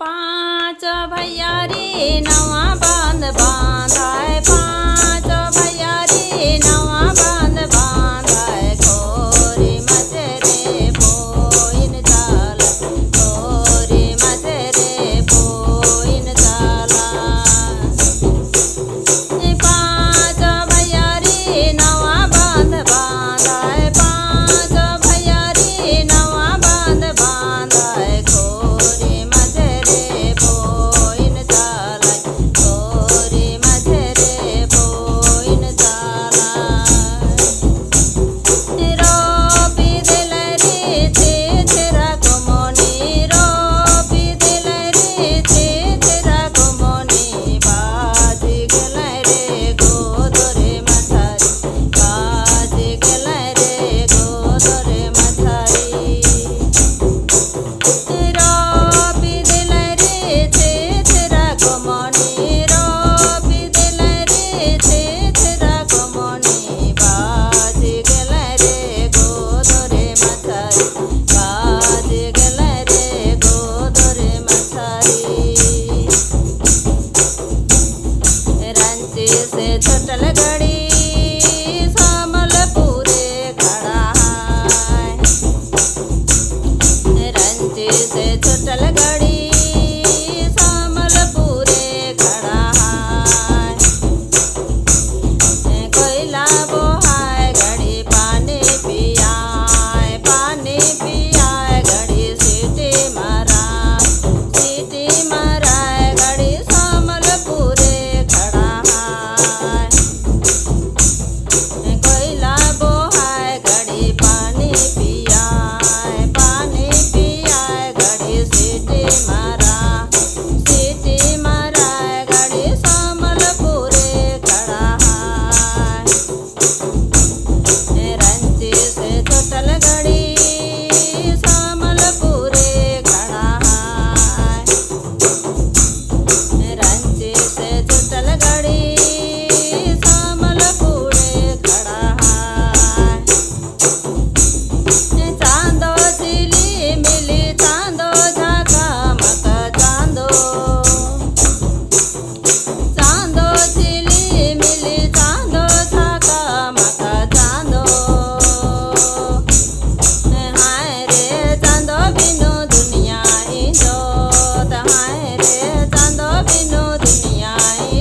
पाँच भैया रे नवा से छटल घड़ी। be. mais.